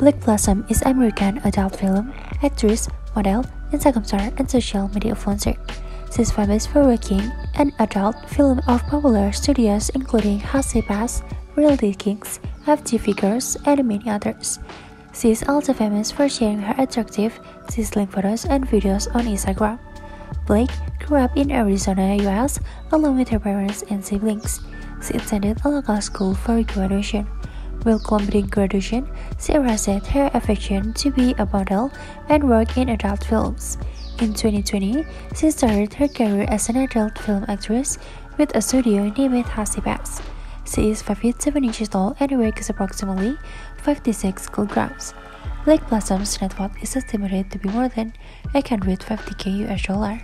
Blake Blossom is American adult film, actress, model, Instagram star, and social media influencer. She is famous for working in adult film of popular studios including Hussie Pass, Reality Kings, FGV Figures, and many others. She is also famous for sharing her attractive, sizzling photos and videos on Instagram. Blake grew up in Arizona, US, along with her parents and siblings. She attended a local school for graduation. While completing graduation, Sarah set her affection to be a model and work in adult films. In 2020, she started her career as an adult film actress with a studio named Pass. She is 5 feet 7 inches tall and weighs approximately 56 kilograms. Blake Blossom's net worth is estimated to be more than 850k US dollar.